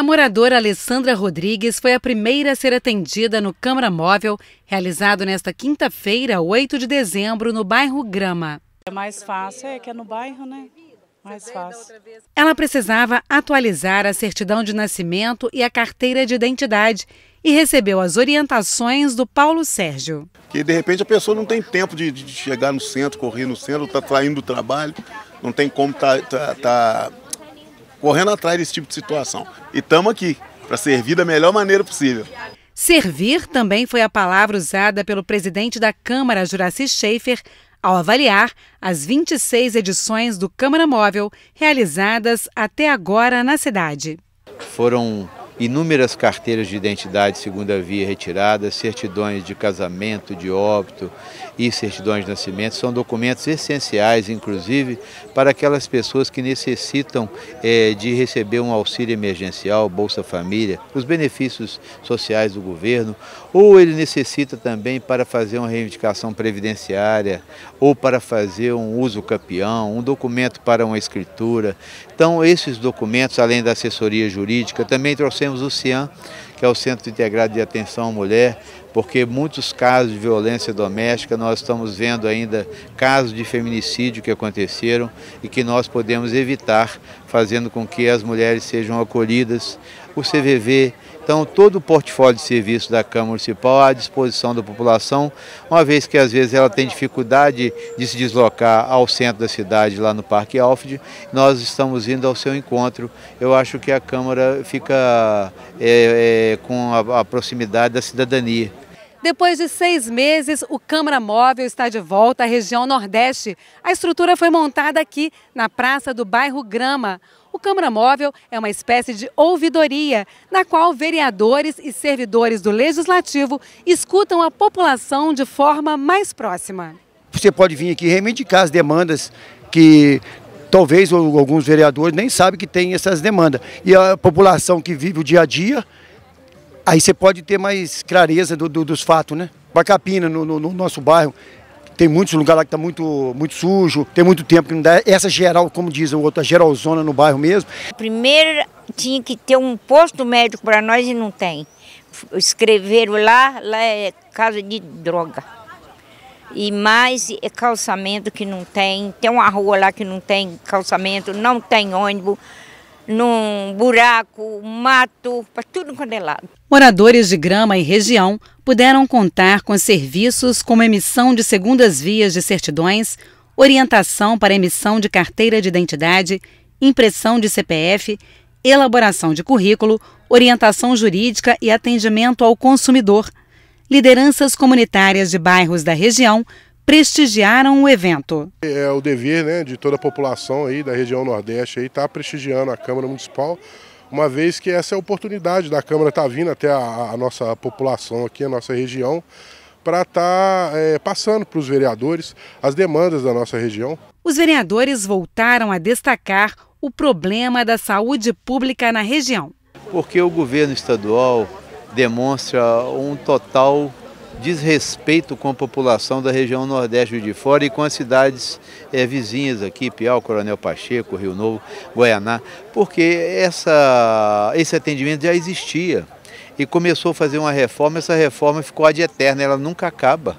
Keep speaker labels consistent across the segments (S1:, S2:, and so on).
S1: A moradora Alessandra Rodrigues foi a primeira a ser atendida no Câmara Móvel, realizado nesta quinta-feira, 8 de dezembro, no bairro Grama.
S2: É mais fácil, é que é no bairro, né? Mais fácil.
S1: Ela precisava atualizar a certidão de nascimento e a carteira de identidade e recebeu as orientações do Paulo Sérgio.
S3: Que de repente a pessoa não tem tempo de, de chegar no centro, correr no centro, está saindo do trabalho, não tem como estar tá, tá, tá correndo atrás desse tipo de situação. E estamos aqui para servir da melhor maneira possível.
S1: Servir também foi a palavra usada pelo presidente da Câmara, Juraci Schaefer, ao avaliar as 26 edições do Câmara Móvel realizadas até agora na cidade.
S4: Foram inúmeras carteiras de identidade segunda via retiradas, certidões de casamento, de óbito e certidões de nascimento são documentos essenciais, inclusive, para aquelas pessoas que necessitam é, de receber um auxílio emergencial, Bolsa Família, os benefícios sociais do governo, ou ele necessita também para fazer uma reivindicação previdenciária, ou para fazer um uso campeão, um documento para uma escritura. Então, esses documentos, além da assessoria jurídica, também trouxemos temos o CIAM, que é o Centro Integrado de Atenção à Mulher, porque muitos casos de violência doméstica, nós estamos vendo ainda casos de feminicídio que aconteceram e que nós podemos evitar, fazendo com que as mulheres sejam acolhidas. O CVV então, todo o portfólio de serviços da Câmara Municipal à disposição da população, uma vez que às vezes ela tem dificuldade de se deslocar ao centro da cidade, lá no Parque Alfred, nós estamos indo ao seu encontro. Eu acho que a Câmara fica é, é, com a, a proximidade da cidadania.
S1: Depois de seis meses, o Câmara Móvel está de volta à região Nordeste. A estrutura foi montada aqui, na Praça do Bairro Grama. O Câmara Móvel é uma espécie de ouvidoria, na qual vereadores e servidores do Legislativo escutam a população de forma mais próxima.
S5: Você pode vir aqui reivindicar as demandas que talvez alguns vereadores nem sabem que tem essas demandas. E a população que vive o dia a dia, aí você pode ter mais clareza do, do, dos fatos, né? Bacapina, no, no, no nosso bairro, tem muitos lugares lá que está muito, muito sujo, tem muito tempo que não dá. Essa geral, como diz o outro, a geralzona no bairro mesmo.
S6: Primeiro tinha que ter um posto médico para nós e não tem. Escreveram lá, lá é casa de droga. E mais é calçamento que não tem, tem uma rua lá que não tem calçamento, não tem ônibus num buraco, mato, para tudo quanto é lado.
S1: Moradores de Grama e região puderam contar com serviços como emissão de segundas vias de certidões, orientação para emissão de carteira de identidade, impressão de CPF, elaboração de currículo, orientação jurídica e atendimento ao consumidor. Lideranças comunitárias de bairros da região prestigiaram o evento.
S7: É o dever né, de toda a população aí da região Nordeste estar tá prestigiando a Câmara Municipal, uma vez que essa é a oportunidade da Câmara estar tá vindo até a, a, nossa população aqui, a nossa região, para estar tá, é, passando para os vereadores as demandas da nossa região.
S1: Os vereadores voltaram a destacar o problema da saúde pública na região.
S4: Porque o governo estadual demonstra um total desrespeito com a população da região nordeste de fora e com as cidades é, vizinhas aqui, Piau, Coronel Pacheco, Rio Novo, Guaianá, porque essa, esse atendimento já existia e começou a fazer uma reforma, essa reforma ficou ad eterna, ela nunca acaba.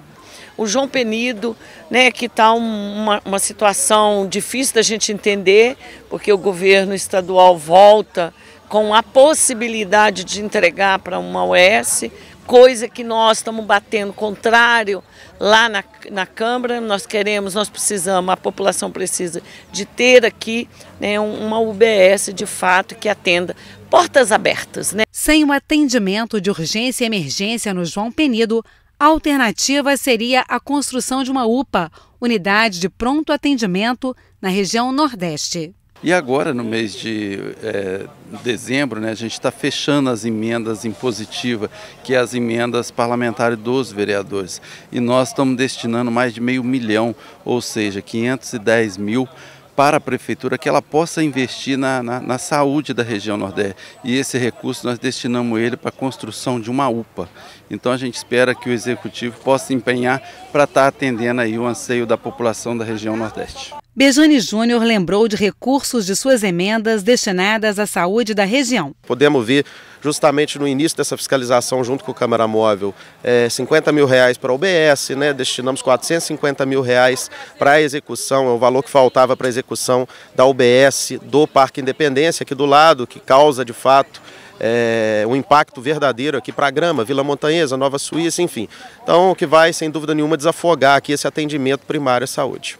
S2: O João Penido, né, que está uma, uma situação difícil da gente entender, porque o governo estadual volta com a possibilidade de entregar para uma OS, coisa que nós estamos batendo contrário lá na, na Câmara. Nós queremos, nós precisamos, a população precisa de ter aqui né, uma UBS de fato que atenda portas abertas. Né?
S1: Sem o atendimento de urgência e emergência no João Penido, a alternativa seria a construção de uma UPA, Unidade de Pronto Atendimento, na região Nordeste.
S8: E agora, no mês de é, dezembro, né, a gente está fechando as emendas impositivas, que é as emendas parlamentares dos vereadores. E nós estamos destinando mais de meio milhão, ou seja, 510 mil para a prefeitura que ela possa investir na, na, na, saúde da região Nordeste. E esse recurso nós destinamos ele para a construção de uma UPA. Então a gente espera que o executivo possa empenhar para estar tá atendendo aí o anseio da população da região Nordeste.
S1: Bejane Júnior lembrou de recursos de suas emendas destinadas à saúde da região.
S9: Podemos ver justamente no início dessa fiscalização junto com o Câmara Móvel, é, 50 mil reais para a UBS, né, destinamos 450 mil reais para a execução, é o valor que faltava para a execução da UBS do Parque Independência aqui do lado, que causa de fato é, um impacto verdadeiro aqui para a Grama, Vila Montanhesa, Nova Suíça, enfim. Então, que vai, sem dúvida nenhuma, desafogar aqui esse atendimento primário à saúde.